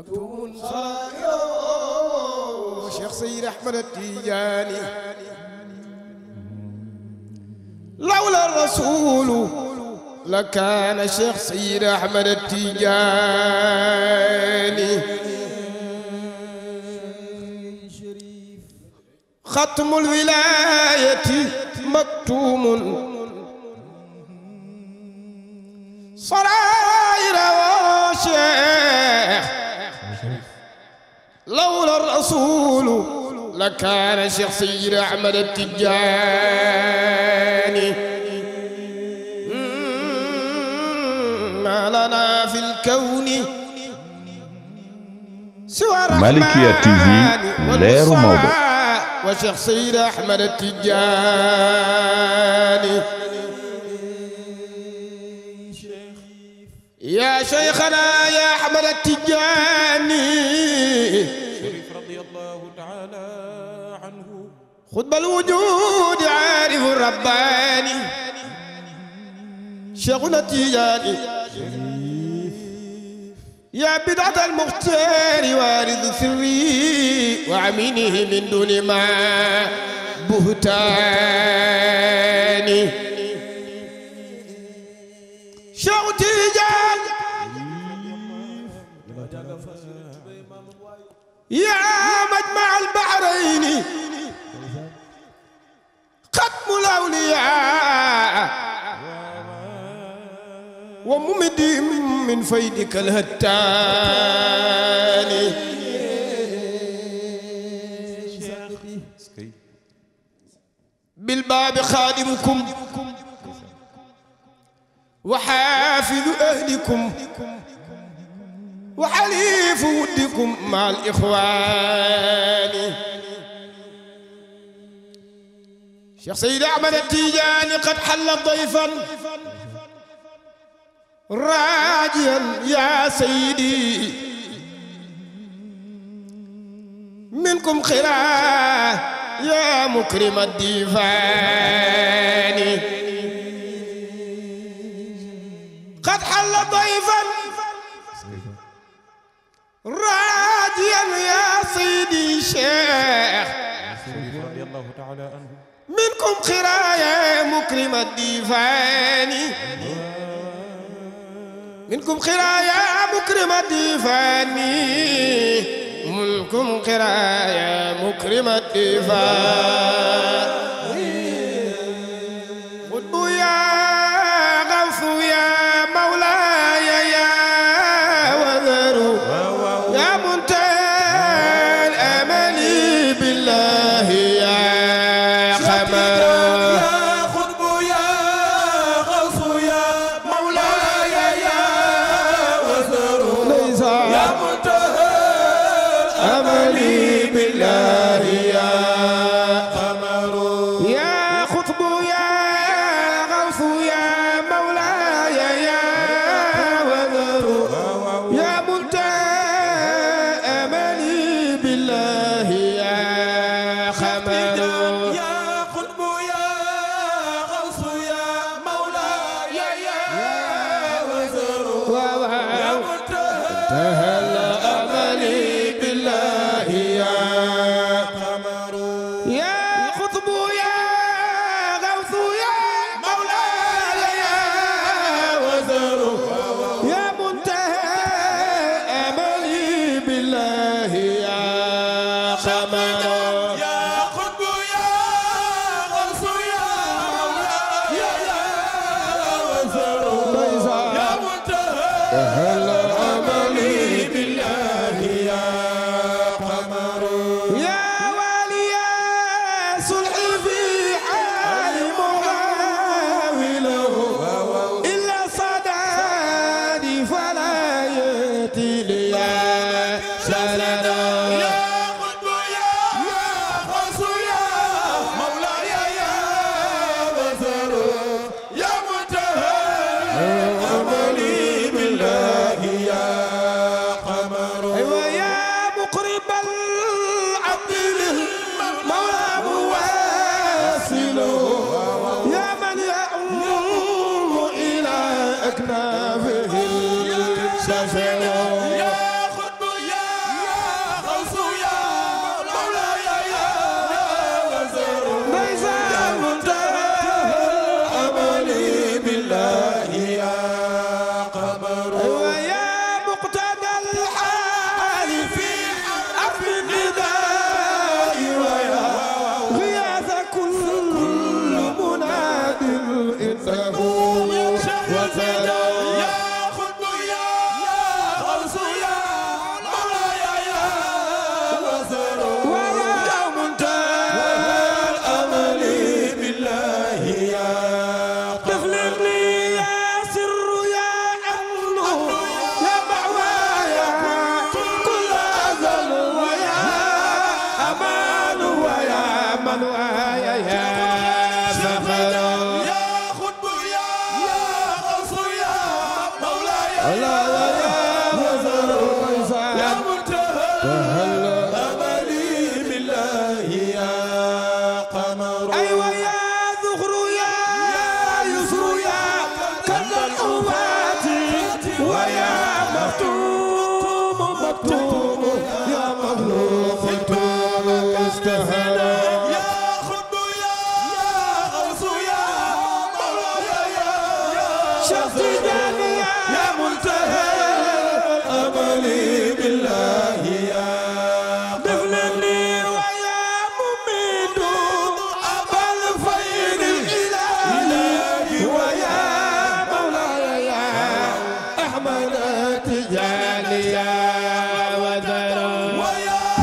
مكتوم شيخ سيد أحمد التيجاني. لولا الرسول لكان شيخ سيد أحمد التيجاني. ختم الولاية مكتوم. صراير وشيخ لكان شيخ سيد أحمد التجاني. ما لنا في الكون سوى مالكية تي في لير موضوع. سيد أحمد التجاني. يا شيخنا يا أحمد التجاني. خطب الوجود عارف الرباني. شيخنا التجاني يا بدعة المختار وارث سري وعمينه من دون ما بهتاني شيخ تيجان يا مجمع البحرين. ختم الأولياء. وممد من فيدك الهتاني بالباب خادمكم. وحافظ أهلكم. وحليف ودكم مع الإخوان. شيخ سيد أحمد التيجاني قد حل ضيفا راجيا يا سيدي. منكم خيرا يا مكرم الديفان قد حل ضيفا راجيا يا سيدي شيخ. رضي الله تعالى عنه. منكم خرايا مكرم الديفان. منكم خرايا مكرم الديفان. منكم خرايا مكرم الديفان.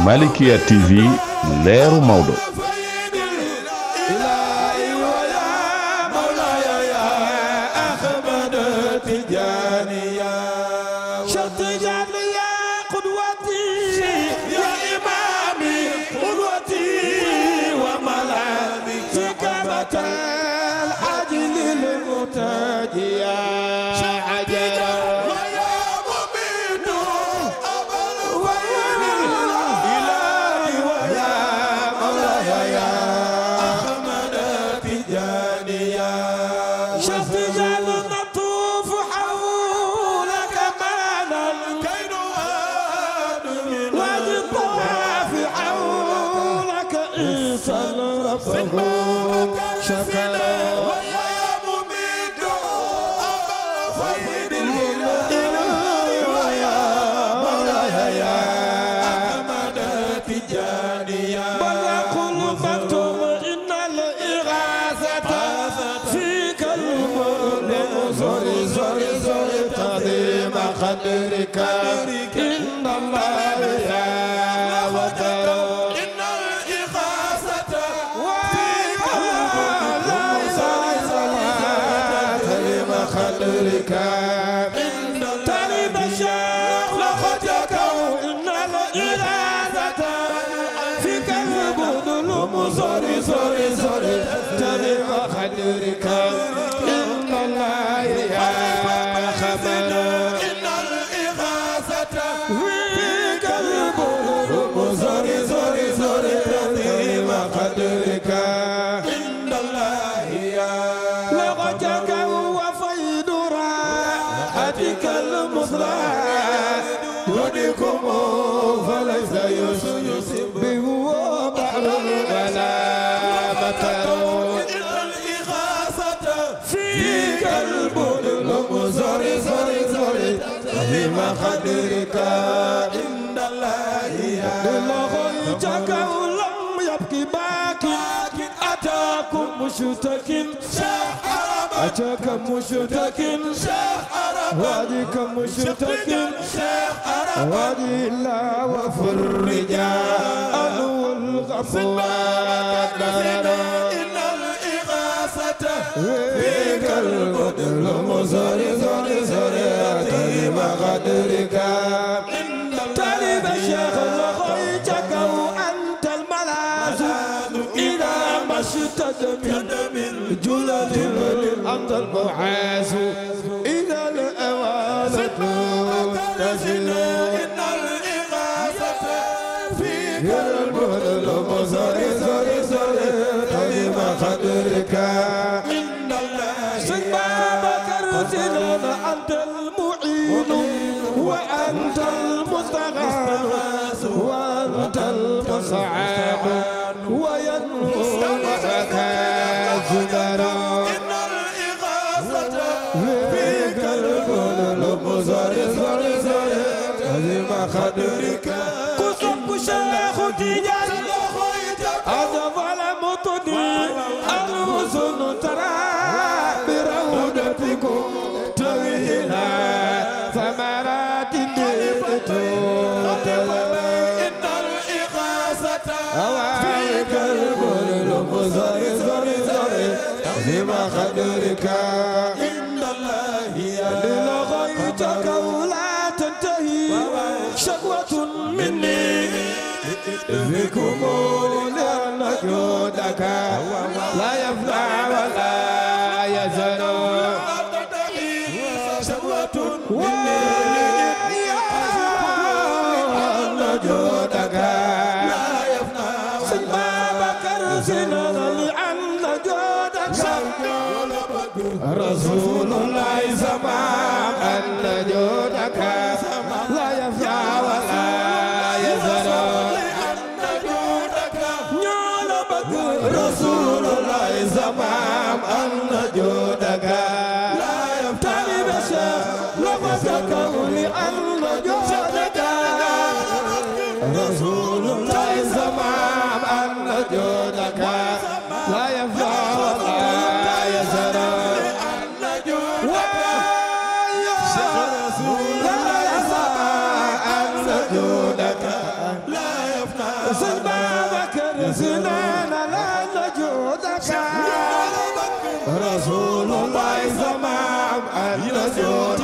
ملكية تي في ليرو موضوع خلرك عظيم قدرك عند الله. لله جاك ولم يبكي باكي أتاكم مشتكي أتاك مشتكي واديك مشتكي وادي الله وفرج أنو الغفوان إن الإغاثة فيك البدل المزري اشتد من جلد أنت المعاز خدرك. كسب شيخ تجان هذا ظلم طني الحسن ترى برودتكم توهلا ثمرات إن الإغاثة هواك البر لم زر زر زر خدرك. تنتهي شكوة مني بكم لأن جودك لا يفنى ولا يزال شكوة مني أن جودك لا يفنى ولا كرسنا لأن جودك رسول الله زمان أن جودك جودك لا يفنى ولا يزال أن جودك لا يفنى رسول الله زمام أن جودك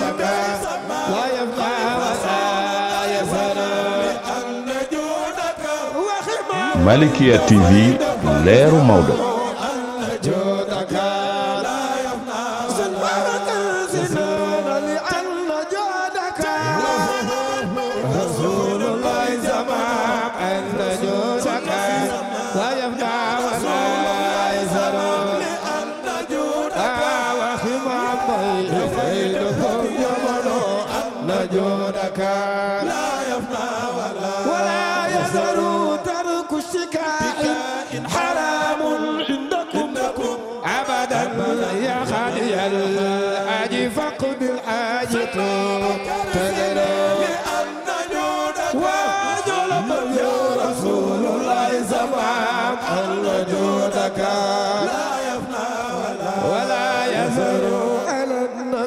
الله زمام أن جودك. لا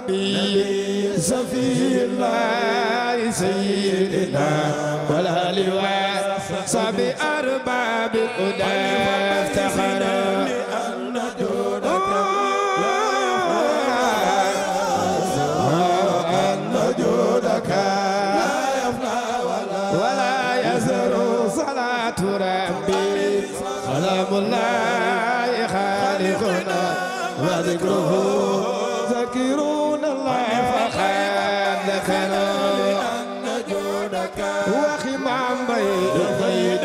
النبي سفي الله سيدنا لواء صب أرباب الهدى. افتخرا أن جودك لا يفنى ولا صلاة ربي. سلام الله خالقنا وذكره 我可以